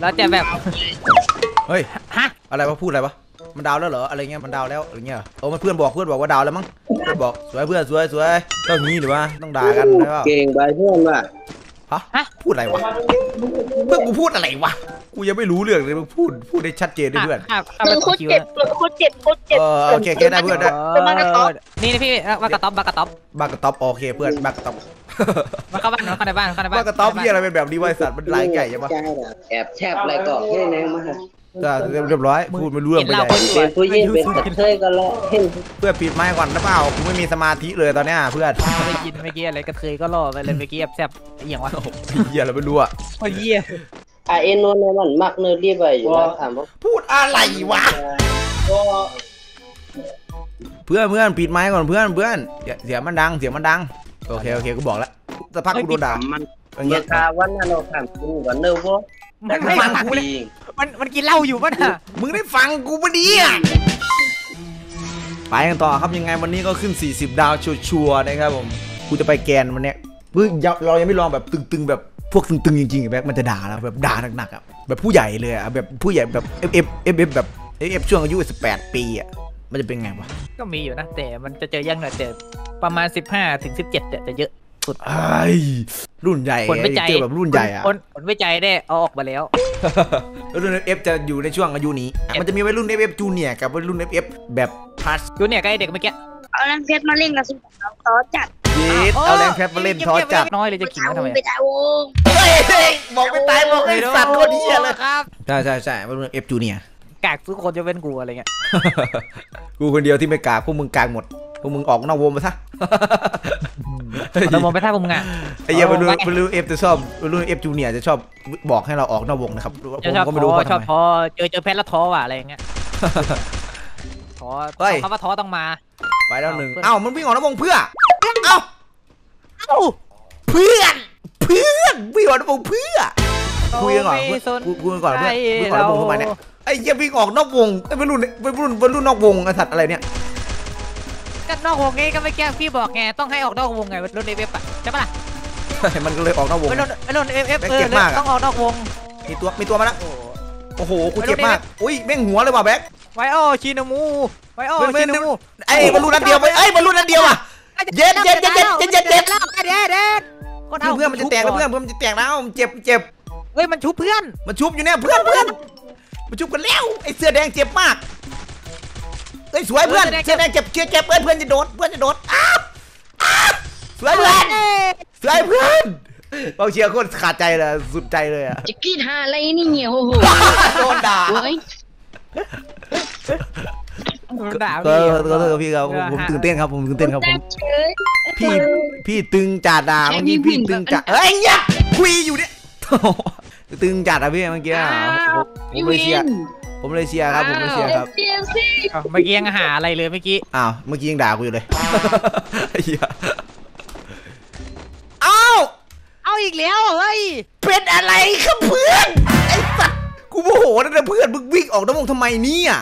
แล้วจะแบบเฮ้ยฮะอะไรวะพูดอะไรวะมันดาวแล้วเหรออะไรเงี้ยมันดาวแล้วอะไรเงี้ยเหรอโอ้มันเพื่อนบอกเพื่อนบอกว่าดาวแล้วมั้งเพื่อนบอกสวยเพื่อนสวยสวยต้องงี้หรือวะต้องด่ากันใช่ป่ะเก่งไปเพื่อนว่ะฮะพูดอะไรวะเพื่อนกูพูดอะไรวะ กูยังไม่รู้เรื่องเลยมึงพูดพูดได้ชัดเจนด้วยเพื่อนอะอะเอไปอโคต่อตรคิวเจ็บนะโคตรเจ็บโคตรเจ็บเออโอเคโอเคได้เพื่อนได้เออนี่นะพี่เออมากระต๊อบบากระต๊อบบากระต๊อบโอเคเพื่อนบากระต๊อบมาเข้าบ้านเข้าในบ้านเข้าในบ้านบากระต๊อบที่อะไรเป็นแบบนี้ไวะไอ้สัตว์มันลายไก่ใช่ปะใช่เหรอแอบแทบอะไรก็ให้แนงมาฮะอ่าเรียบร้อยพูดไม่รู้เรื่องกินไปเหล้าใหญ่คนสวเป็ยนผู้หญิงเป็นกระเทยก็แล้วเห็นเพื่อนปิดไม้ก่อนนะเปล่ากูไม่มีสมาธิเลยตอนเนี้ยเพื่อนได้ยินเมื่อกี้อะไรกระเทยก็ล่อไปเลยเมื่อกี้แอบแซ่บอหย่างวะโอ้โหเหี้ยเราไม่รู้อะโอ้ยเหี้ย อะเอ็นโนเนี่ยมันมักเนอรีบไปอยู่แล้วถามว่าพูดอะไรวะ ก็เพื่อนเพื่อนปิดไม้ก่อนเพื่อนเพื่อนเสียเสียงมันดังเสียงมันดัง โอเคโอเคกูบอกแล้วสักพักกูโดนด่ามันอย่างเมื่เงี้อยคาวันนั้นเราถามกูวันเนอร์ว่ามันไม่ฟังกูเลยมันมันกินเหล้าอยู่ป่ะน่ะมึงได้ฟังกูปะเนี่ยไปกันต่อครับยังไงวันนี้ก็ขึ้น 40 ดาวชัวร์ๆนะครับผมกูจะไปแกนวันเนี้ยเพิ่งเรายังไม่ลองแบบตึงๆแบบ พวกตึงๆจริงๆอะแบ็คมันจะด่าแล้วแบบด่าหนักๆอะแบบผู้ใหญ่เลยอะแบบผู้ใหญ่แบบ F F F F แบบ F F ช่วงอายุ18ปีอะมันจะเป็นไงวะก็มีอยู่นะแต่มันจะเจอยังหน่อยแต่ประมาณ15ถึง17เนี่ยจะเยอะสุดไอ้ยรุ่นใหญ่ผลวิจัยเจอแบบรุ่นใหญ่อะผลผลวิจัยได้เอาออกมาแล้วแล้วรุ่น F จะอยู่ในช่วงอายุนี้ มันจะมีวัยรุ่น FF จูเนียร์กับวัยรุ่น FF แบบพัสจูเนี่ยก็ไอเด็กเมื่อกี้เอาลังเพชรมาเล่นกับสุดต่อจัดเยสเอาแรงแพทมาเล่นทอสจัดน้อยเลยจะขิงไปทำไมไปตายวงเฮ้ยเฮ้ยบอกไม่ตายบอกไอ้สัตว์โคตรเหี้ยเลยครับใช่ใช่ใช่วัยรุ่น F จูเนียร์กากทุกคนจะเป็นกูอะไรเงี้ยกูคนเดียวที่ไม่กล้าพวกมึงกลางหมดพวกมึงออกนอกวงมาซะเรามองไปท่าพวกมึงอะไอ้เหี้ยวัยรุ่นวัยรุ่น F จะชอบวัยรุ่น F จูเนียร์จะชอบบอกให้เราออกนอกวงนะครับผจะมชอบก็ไม่รู้ท้อว่าชอบทำไมท้อเจอเจอเพชรแล้วท้อว่ะอะไรเงี้ยท้อเฮ้ยคำว่าท้อต้องมา ไปแล้วหนึ่งเอาเพื่อนเอ้ามันวิ่งออกนอกวงเพื่อเอ้าเอ้าเพื่อน เพื่อนวิ่งออกนอกวงเพื่อคุยกันก่อนไม่สนคุยคุยกันก่อนเพื่อนใจคุยก่อนแล้ววงเข้ามาเนี่ยไอ้เหี้ยวิ่งออกนอกวงไอ้วัยรุ่นวัยรุ่นวัยรุ่นนอกวงไอ้สัตว์อะไรเนี่ยก็นอกวงไงก็ไม่แก้พี่บอกไงต้องให้ออกนอกวงไงรุ่นเอฟเอฟอะใช่ปะล่ะมันก็เลยออกนอกวงไม่รุ่นไม่รุ่นเอฟเอฟแบ็คเออเจ็บมากอะต้องออกนอกวงมีตัวมีตัวมาแล้วโอ้โหโอ้โหกูเจ็บมากอุ้ยแม่งหัวเลยว่ะแบ็คไวโอชินามูไวโอเว้ยเว้ชิยนามูไอ้บอลลูนนัดเดียวไปไอ้บอลลูนนัดเดียวอะ เย็นเย็นเย็นเย็นเย็นเย็นเย็นเด็ดเด็ดเด็ดคนเอาเพื่อนมันจะแตกแล้วเพื่อนเพื่อนมันจะแตกแล้วมันเจ็บเจ็บเฮ้ยมันชุบเพื่อน มันชุบอยู่เนี่ยเพื่อนเพื่อนมันชุบกันแล้วไอ้เสื้อแดงเจ็บมากเฮ้ยสวยเพื่อนเสื้อแดงเจ็บเจ็บเจ็บเพื่อนเพื่อนจะโดดเพื่อนจะโดดอ้าวอ้าวสวยเพื่อนสวยเพื่อนกองเชียร์โคตรขาดใจเลยสุดใจเลยอะจะกินหาอะไรนี่เนี่ยโอ้โหโดนด่า เฮ้ยด่าก็ก็ก็พี่ครับผมผมตื่นเต้นครับผมตื่นเต้นครับผมเฉยพี่พี่ตึงจัดอะแค่เมื่อกี้นี้พี่วิ่งตึงจัดแบบเอ้ยอย่าคุยอยู่เนี่ยตึงจัดอะพี่เมื่อกี้อ้าอะผมวผมพี่เลยวิเชียร์นผมเลยเชียร์ครับผมเลยเชียร์ครับเซียมซีเมื่อกี้ยังหาอะไรเลยเมื่อกี้อ้าวเมื่อกี้ยังด่ากูอยู่เลยไอ้เหี้ยเอ้าเอาอีกแล้วเฮ้ยเป็นอะไรครับเพื่อนไอ้สัตว์กูโมโหนะเนี่ยเพื่อนมึงวิ่งออกนอกวงทำไมเนี่ย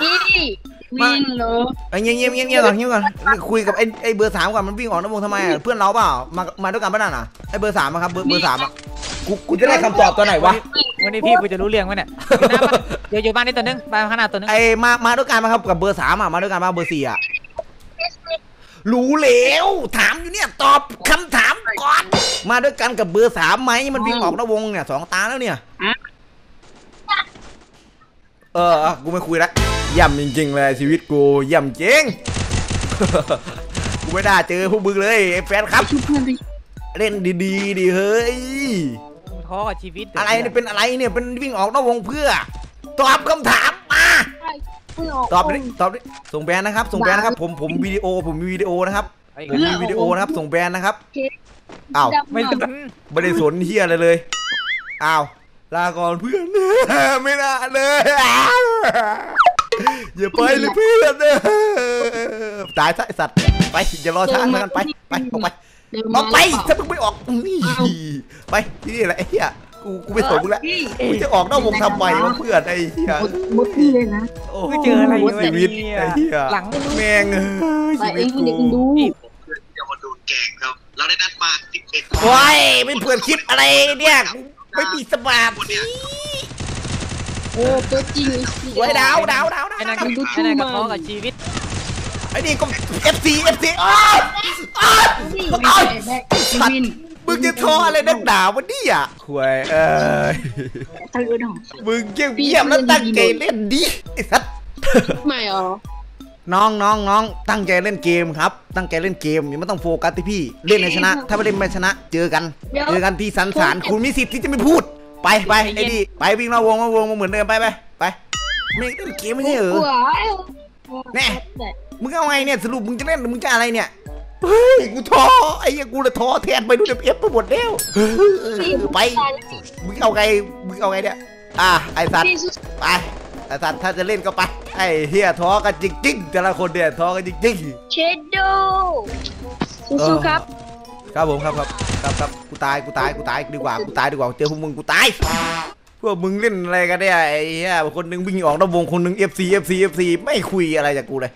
พี่ วินเหรอไอ้เงี้ยเงี้ยเงี้ยเงี้ยก่อนเงี้ยก่อนคุยกับไอ้ไอ้เบอร์สามก่อนมันวิ่งออกนอกวงทำไมอะเพื่อนเราเปล่ามามาด้วยกันปะนั่นอะไอ้เบอร์สามอะครับเบอร์เบอร์สามอะกูกูจะได้คำตอบตัวไหนวะวันนี้พี่กูจะรู้เรื่องไหมเนี่ยเดี๋ยวอยู่บ้านนี่ตัวนึงบ้านข้างหน้าตัวนึงไอ้มามาด้วยกันมาครับกับเบอร์สามอะมาด้วยกันมาเบอร์สี่อะรู้แล้วถามอยู่เนี่ยตอบคำถามก่อน มาด้วยกันกับเบอร์สามไหมมันวิ่งออกนอกวงเนี่ยสองตาแล้วเนี่ยเอออะกูไม่คุยละ ย่ำจริงๆเลยชีวิตกูย่ำจริงกูไม่ได้เจอพวกมึงเลยไอ้แฟนครับ ชุบเพื่อนไปเล่นดีๆดิเฮ้ยท้อกับชีวิตอะไรเนี่ยเป็นอะไรเนี่ยเป็นวิ่งออกนอกวงเพื่อ ตอบคำถามมาไม่ออกตอบดิตอบดิส่งแบรนด์นะครับ ส่งแบรนด์นะครับ ผมผมวิดีโอผมมีวิดีโอนะครับผมมีวิดีโอนะครับ ส่งแบรนด์นะครับอ้าวไม่สนไม่ได้สนเฮียอะไรเลยอ้าวลาก่อนเพื่อนไม่น่าเลย อย่าไปเลยเพื่อนตายซะไอ้สัตว์ไปอย่ารอช้าแล้วกันไปไปออกไปเดินอมาอกไปถ้ามึงไม่ออกนี่ไปที่นี่แหละไอ้เหี้ยกูกูไม่สนมึงแล้วกูจะออกนอกวงทำไมวะเพื่อนไอ้เหี้ยมุดพี่เลยนะโอ้ไม่เจออะไรชีวิตไอ้เหี้ยหลังแม่งเอ้ยไปชีเอวิตงให้เด็กกูมันดูเดี๋ยวมาดูแกงครับเราได้นัดมา11โอ้ยไม่เพื่อนคิดอะไรเนี่ยกูไม่มีสมาธิโอ้ตัวจริงสวยดาวดาวดาวดาวไอ้นั่นดาวก็ไอ้นั่นก็ท้อกับชีวิตไอ้นี่ก็ FC FC อ้าวอ้าวนี่อ้าวแบ็ควินมึงจะท้ออะไรนักหนาวะเนี่ยหวยเอ้ยตะลุดองมึงเยี่ยมเยี่ยมแล้วตั้งใจเล่นดิไอ้สัสไม่อ๋อน้องน้องน้องตั้งใจเล่นเกมครับ ตั้งใจเล่นเกมอย่าไม่ต้องโฟกัสที่พี่ เล่นในชนะ ถ้าไม่เล่นไม่ชนะ เจอกัน เจอกันที่สันสานคุณมีสิทธิ์ที่จะไม่พูด ไปไปไอ้ดิไปวิ่งนอกวงนอกวงมาเหมือนเดิมไปไปไปไม่เล่นเกมไม่ใช่เหรอ แน่ มึงเอาไงเนี่ยสรุปมึงจะเล่นหรือมึงจะอะไรเนี่ยเฮ้ยกูท้อไอ้เหี้ยกูเลยท้อแทนไปดูเอฟไปหมดแล้วไปมึงเอาไงมึงเอาไงเนี่ยอะไอ้สัตว์พี่สุดไปไอ้สัตว์ถ้าจะเล่นก็ไปไอ้เฮียท้อกันจริงๆแต่ละคนเนี่ยท้อกันจริงเชดโดสู้ๆครับๆครับผมครับครับ ครับครับกูตายกูตายกูตายดีกว่ากูตายดีกว่าเจอพวกมึงกูตายพวกมึงเล่นอะไรกันเนี่ยไอ้เหี้ยคนหนึงวิ่งออกนอกวงคนหนึง FC FC FC ไม่คุยอะไรจากกูเลย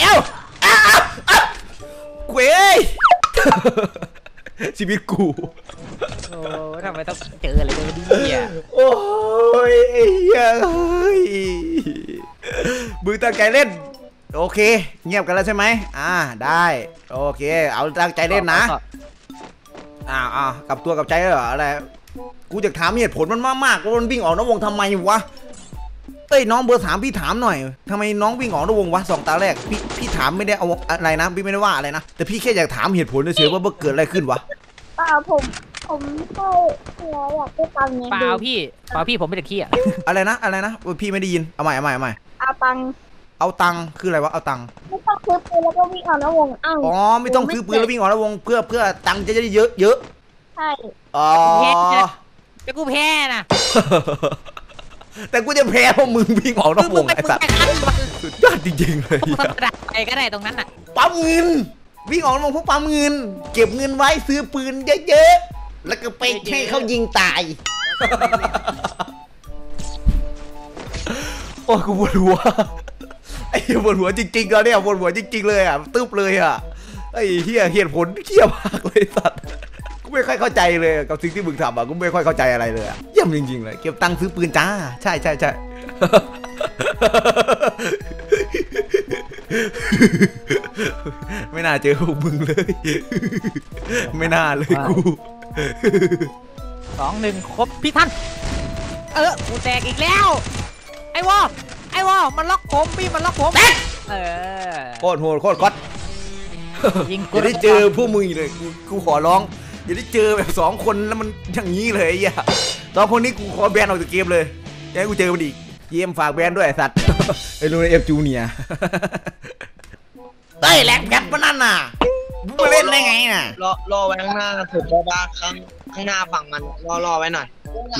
เอ้าอ้าวอ้าวอ้าวเว้ยชีวิตกูโอ้ทำไมต้องเจออะไรกันเนี่ยโอ้ยไอ้เหี้ยเฮ้ยมึงตั้งใจเล่น โอเค เงียบกันแล้วใช่ไหมอ่าได้ โอเค เอาตั้งใจเล่นนะ อ้าวอ้าวกลับตัวกลับใจเหรออะไร กูอยากถามเหตุผลมันมากๆว่ามันวิ่งออกนอกวงทำไมวะเอ้ยน้องเบอร์สามพี่ถามหน่อยทำไมน้องวิ่งออกนอกวงวะสองตาแรกพี่พี่ถามไม่ได้เอาอะไรนะพี่ไม่ได้ว่าอะไรนะแต่พี่แค่อยากถามเหตุผลเฉยๆว่าเกิดอะไรขึ้นวะเปล่าผมผมแค่เราอยากได้ตังค์ไงเปล่าพี่เปล่าพี่ผมไม่ได้ขี้อะอะไรนะอะไรนะพี่ไม่ได้ยินเอาใหม่เอาใหม่เอาใหม่เอาตังค์ เอาตังค์คืออะไรวะเอาตังค์ไม่ต้องซื้อปืนแล้วก็วิ่งเอาแล้ววงอ้าวอ๋อไม่ต้องซื้อปืนแล้ววิ่งออกแล้ววงเพื่อเพื่อตังค์จะได้เยอะเยอะใช่อ๋อแต่กูแพ้นะแต่กูจะแพ้เพราะมึงวิ่งออกนอกวงมึไอ้สัตว์ไปคันมันสุดยอดจริงๆเลยธรรมดาไปก็ได้ตรงนั้นน่ะปั๊มเงินวิ่งออกนอกวงเพราะปั๊มเงิน เก็บเงินไว้ซื้อปืนเยอะๆแล้วก็ไปให้เขายิงตายโอ้ยกูปวดหัว ไอ้ปวดหัวจริงๆแล้วเนี่ยปวดหัวจริง ๆ เลยอะตึ๊บเลยอะไอ้เฮียเหตุผลเฮียมากเลยสัตว์กูไม่ค่อยเข้าใจเลยกับสิ่งที่มึงทำอะกูไม่ค่อยเข้าใจอะไรเลยเยี่ยมจริงๆเลยเก็บตังค์ซื้อปืนจ้า ใช่ใช่ใช่ไม่น่าเจอพวกมึงเลย ไม่น่าเลยกูสองหนึ่งครบพี่ท่าน เออกูแตกอีกแล้ว ไอ้วอ อ้วอมันล็อกผมพี่มันล็อกผมเออโคตรโหดโคตรก๊อตยิงอย่าได้เจอพวกมึงอีกเลยกูกูขอร้องอย่าได้เจอแบบสองคนแล้วมันอย่างนี้เลยไอ้เหี้ยสองคนนี้กูขอแบนออกจากเกมเลยอย่าให้กูเจอมันอีกเยี่ยมฝากแบนด้วยไอ้สัตว์ไอ้ลูนเอฟจูเนียเต้ยแหลกแคปมันนั่นน่ะมึงมาเล่นได้ไงน่ะ รอรอไว้ข้างหน้าถูกได้ปะข้างข้างหน้าฝั่งมันรอรอไว้หน่อย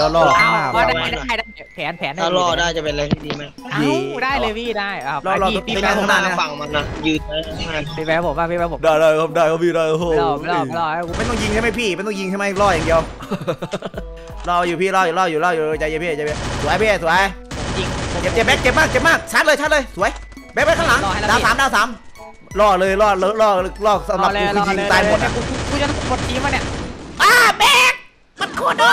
รอรอเอาข้างหน้าก็ได้ไว้หน่ได้อยได้แผนแผนถ้ารอได้จะเป็นอะไรที่ดีไหมเอาได้เลยพี่ได้เอารอรอพี่พี่ไปแป๊บผมข้ผมงหน้าหน้าฝั่งมันนะยืนไว้ข้างหน้าพี่แป๊บผมว่าพี่แป๊บผมได้ได้ครับได้ครับพี่ได้โอ้โหไม่รอไม่รอไม่รอให้กูไม่ต้องยิงใช่ไหมพี่ไม่ต้องยิงใช่ไหมรออย่างเดียวรออยู่พี่รออยู่รออยู่รออยู่ใจเย็นพี่ใจเย็นสวยพี่สวยยิงเจ็บเจ็บแบ็คเจ็บมากเจ็บมากชาร์จเลยชาร์จเลยสวยแบ็คไปข้างหลังรอให้แล้วดาวพี่สามดาวสามรอเลยรอเลยรอรอสำหรับกูคือยิงตายหมดอะกูกูจะกดทีมมาเนี่ยอ้าแบ็คมันโคตรโด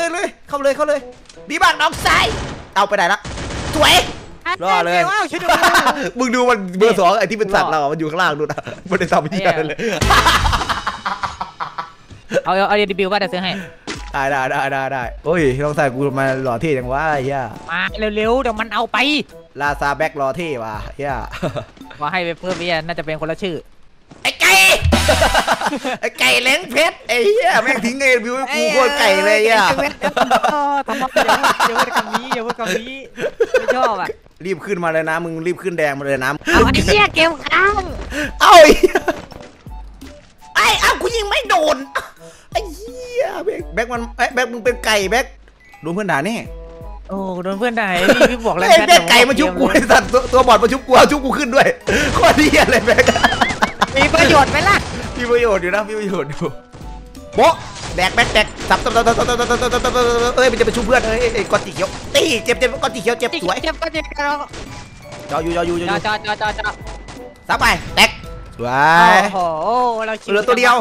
เจ็บมากเอาเลยเลยเข้าเลยเข้าเลยดีมากน้องไซเอาไปไหนละสวยรอเลยว้าวช่วยด้วยมึงดูมันเบอร์สองไอ้ที่เป็นสัตว์เราอะมันอยู่ข้างล่างดูนะมันได้ทำเหี้ยอะไรเลยเอาเอาเอาเดบิวต์ว่าจะซื้อให้ได้ได้ได้ได้ได้โอ้ยน้องใส่กูมาหล่อเท่จังวะไอ้เหี้ยมาเร็วๆเดี๋ยวมันเอาไป ลาซาแบ็คหล่อเท่ว่ะเหี้ยว่าให้ไปเพิ่มพี่น่าจะเป็นคนละชื่อ ไอ้ไก่ ไอ้ไก่เล้งเพชรไอ้เหี้ยแม่งทิ้งไอ้บิวให้กูโคตรไก่เลยไอะทำไมเดี๋ยวเดี๋ยวพูดคำนี้เดี๋ยวพูดคำนี้ไม่ชอบอะรีบขึ้นมาเลยนะมึงรีบขึ้นแดงมาเลยนะเอาไอ้เหี้ยเกมค้างเอ้าไอ้เหี้ยไอ้เอ้ากูยิงไม่โดนไอ้เหี้ยแบ็คแบ็คมันไอ้ยแบ็คมึงเป็นไก่แบ็คโดนเพื่อนด่าแน่โอ้โดนเพื่อนด่าพี่พี่บอกแล้วไอ้แบ็คไก่มาชุบกูไอ้สัตว์ตัวตัวบอดมาชุบกูเอาชุบกูขึ้นด้วยโคตรเหี้ยเลยแบ็คมีประโยชน์ไหมล่ะ มีประโยชน์อยู่นะมีประโยชน์อยู่โบ๊แดกแบกแดกสับสับสับสับสับสับสับสับเอ้ยมันจะไปชุบเพื่อนเฮ้ยก้อนตีเขียวตีเจ็บเจ็บก้อนตีเขียวเจ็บสวยเจ็บก็เจ็บแล้วจออยู่จออยู่จอจอจอจอจอสับไปแดกสวยโอ้โหเราเหลือตัวเดียว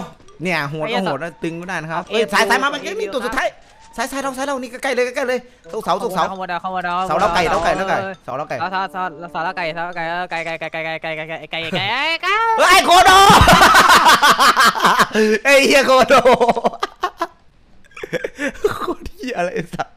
เนี่ยโหดก็โหดนะตึงก็ได้นะครับเอ้ยสายสายมามันยังมีตัวสุดท้าย ซ้ายซ้ายเราซ้ายเรานี่ใกล้ๆเลยใกล้ๆเลยตรงเสาตรงเสาข้างบนดาวข้างบนดาวเสาแล้วไก่แล้วไก่แล้วไก่เสาแล้วไก่เสาเสาเสาเสาแล้วไก่เสาแล้วไก่เออไก่ไก่ไก่ไก่ไก่ไก่ไก่ไก่ไก่ไก่ไก่เฮ้ยโคโดไอ้เหี้ยโคโดโคตรเหี้ยอะไรไอ้สัส